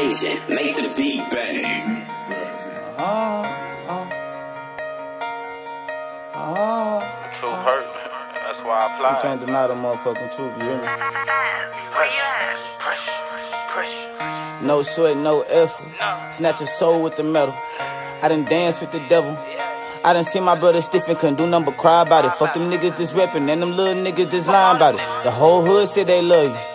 agent, make the beat bang. Uh, uh, uh. True hurt. That's why I You can't deny the motherfucking truth, you hear me? Where you at? Pressure, pressure. No sweat, no effort. Snatch your soul with the metal. I done dance with the devil. I done see my brother stiff and couldn't do nothing but cry about it. Fuck them niggas just rapping and them little niggas just lying about it. The whole hood said they love you.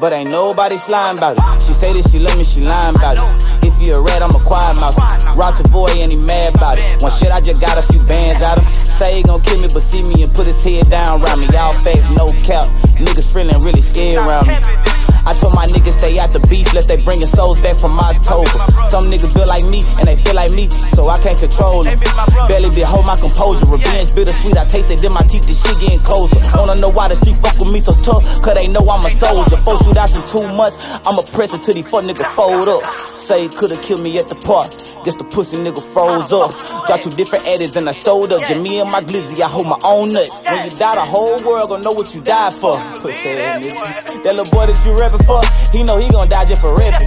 But ain't nobody lying about it. She say that she love me, she lying about it. If you a rat, I'm a quiet mouth. Roger boy and he mad about it. One shit, I just got a few bands out of. Say he gon' kill me, but see me and put his head down around me. Y'all facts, no cap. Niggas feeling really scared around me. I told my stay out the beef, lest they bringin' souls back from October. Some niggas feel like me, and they feel like me, so I can't control them. Barely been hold my composure. Revenge bittersweet, I taste it in my teeth, this shit getting closer. Wanna know why the street fuck with me so tough? Cause they know I'm a soldier. Four shootouts in two months, I'ma press it till these fuck niggas fold up. Say he could've killed me at the park. Guess the pussy nigga froze up. Got two different edits and I showed up. Me and my glizzy, I hold my own nuts. When you die, the whole world gon' know what you died for. Pussy nigga. That little boy that you rapping for, he know he gon' die just for rapping.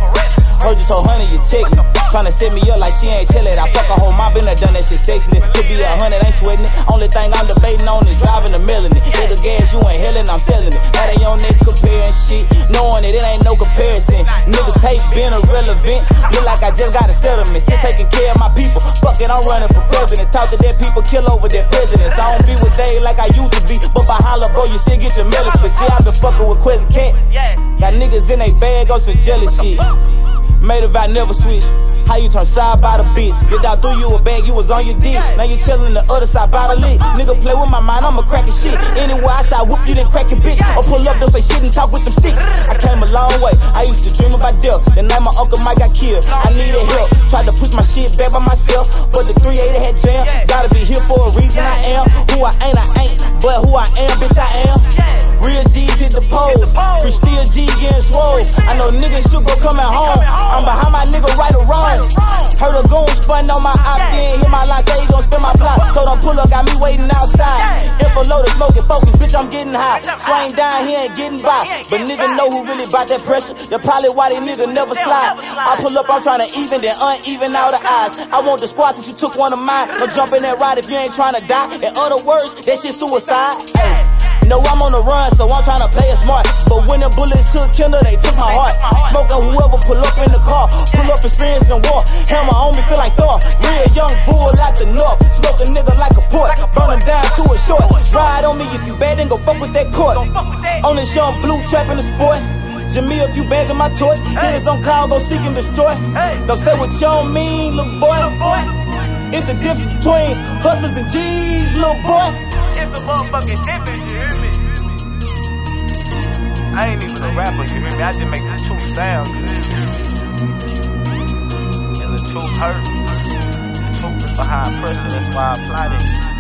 Heard you told honey you check me. Tryna set me up like she ain't tell it. I fuck a whole mob, been there, done that shit sexually. Could be a hundred, ain't sweating it. Only thing I'm debating on is driving the melon. Nigga gas, you ain't hellin', I'm selling it. Now they on that comparing shit, knowing that it ain't no comparison. Niggas hate being Look like I just got a settlement. Still taking care of my people. Fuck it, I'm running for president. Talk to their people, kill over their presidents. I don't be with they like I used to be. But behind the bro, you still get your melons. But see, I been fucking with Quest Cat. Got niggas in they bag on some jelly shit. Made a vow never switch. How you turn side by the bitch? Get out through you a bag, you was on your dick. Now you telling the other side by the lick. Nigga play with my mind, I'ma crack a shit. Anywhere I side, whoop you, then crack a bitch. Or pull up, don't say shit and talk with them sticks. I came a long way, I used to dream about death. The night my uncle Mike got killed, I needed help. Tried to push my shit back by myself, but the 380 had jam. Gotta be here for a reason, I am. Who I ain't, I ain't. But who I am, bitch, I am. I know niggas should go coming home. I'm behind my nigga right or wrong. Heard a goon spun on my op, then hit my line, say he gon' spin my block. So don't pull up, got me waiting outside. Info loaded, smoking focus, bitch, I'm getting high. Swing down here and getting by. But nigga know who really bout that pressure. That's probably why they nigga never slide. I pull up, I'm trying to even, then uneven out the eyes. I want the squad since you took one of mine. No jump in that ride if you ain't trying to die. In other words, that shit suicide. Ay. Know I'm on the run, so I'm tryna play it smart. But when the bullets took Kendall, they took my heart. Smoking whoever pull up in the car, pull up experiencing war. Hammer on me, feel like Thor. Real young bull out the north, smoke a nigga like a port. Burn him down to a short. Ride on me if you bad, then go fuck with that court. On this young blue trap in the sport. Jimmy, a few bands on my torch. Hitters on call, go seek and destroy. Don't say what you don't mean, little boy. It's the difference between hustlers and G's, little boy. A motherfucking difference, you hear me? I ain't even a rapper, you hear me? I just make the truth sound, me? And the truth hurt. The truth is behind pressure, that's why I applied it.